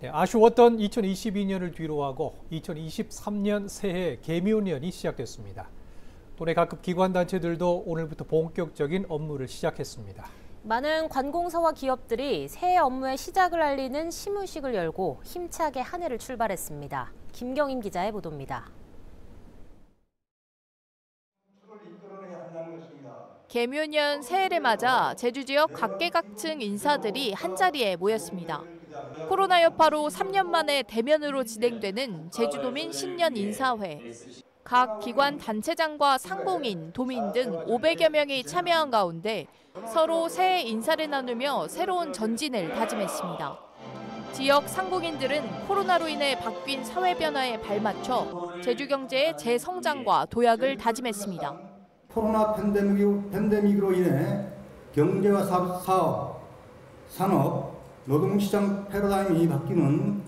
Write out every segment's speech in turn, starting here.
네, 아쉬웠던 2022년을 뒤로하고 2023년 새해 개묘년이 시작됐습니다. 도내 각급 기관단체들도 오늘부터 본격적인 업무를 시작했습니다. 많은 관공서와 기업들이 새해 업무의 시작을 알리는 시무식을 열고 힘차게 한 해를 출발했습니다. 김경임 기자의 보도입니다. 개묘년 새해를 맞아 제주 지역 각계각층 인사들이 한자리에 모였습니다. 코로나 여파로 3년 만에 대면으로 진행되는 제주도민 신년 인사회. 각 기관 단체장과 상공인, 도민 등 500여 명이 참여한 가운데 서로 새해 인사를 나누며 새로운 전진을 다짐했습니다. 지역 상공인들은 코로나로 인해 바뀐 사회 변화에 발맞춰 제주 경제의 재성장과 도약을 다짐했습니다. 코로나 팬데믹, 팬데믹으로 인해 경제와 사업, 산업, 노동시장 패러다임이 바뀌는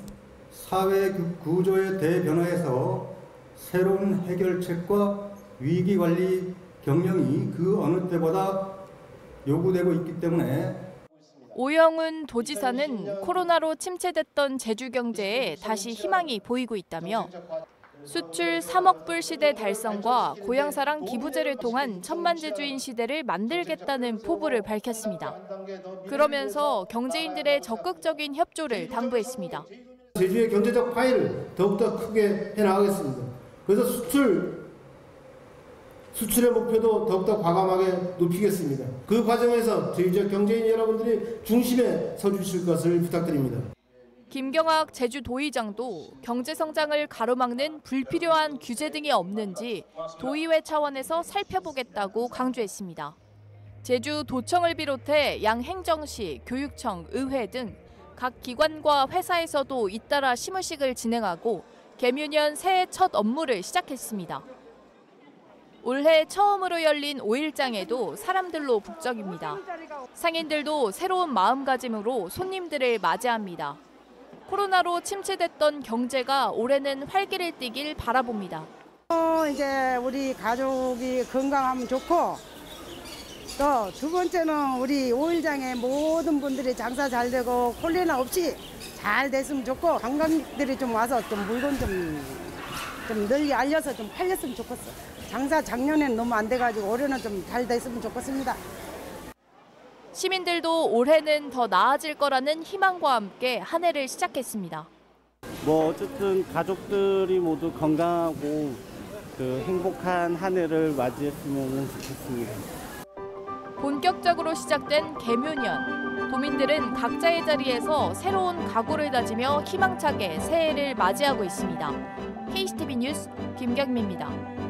사회 구조의 대변화에서 새로운 해결책과 위기관리 경영이 그 어느 때보다 요구되고 있기 때문에 오영훈 도지사는 코로나로 침체됐던 제주 경제에 다시 희망이 보이고 있다며 수출 3억 불 시대 달성과 고향사랑 기부제를 통한 천만 제주인 시대를 만들겠다는 포부를 밝혔습니다. 그러면서 경제인들의 적극적인 협조를 당부했습니다. 제주의 경제적 파일을 더욱더 크게 해나가겠습니다. 그래서 수출 수출의 목표도 더욱더 과감하게 높이겠습니다. 그 과정에서 지역 경제인 여러분들이 중심에 서주실 것을 부탁드립니다. 김경학 제주도의장도 경제 성장을 가로막는 불필요한 규제 등이 없는지 도의회 차원에서 살펴보겠다고 강조했습니다. 제주도청을 비롯해 양행정시, 교육청, 의회 등 각 기관과 회사에서도 잇따라 시무식을 진행하고 개묘년 새해 첫 업무를 시작했습니다. 올해 처음으로 열린 5일장에도 사람들로 북적입니다. 상인들도 새로운 마음가짐으로 손님들을 맞이합니다. 코로나로 침체됐던 경제가 올해는 활기를 띠길 바라봅니다. 어, 이제 우리 가족이 건강하면 좋고 또 두 번째는 우리 오일장의 모든 분들이 장사 잘 되고 콜레나 없이 잘 됐으면 좋고 관광객들이 좀 와서 좀 물건 좀, 좀 널리 알려서 좀 팔렸으면 좋겠어. 장사 작년엔 너무 안 돼가지고 올해는 좀 잘 됐으면 좋겠습니다. 시민들도 올해는 더 나아질 거라는 희망과 함께 한 해를 시작했습니다. 뭐 어쨌든 가족들이 모두 건강하고 그 행복한 한 해를 맞이했으면 좋겠습니다. 본격적으로 시작된 개묘년. 도민들은 각자의 자리에서 새로운 각오를 다지며 희망차게 새해를 맞이하고 있습니다. KCTV 뉴스 김경미입니다.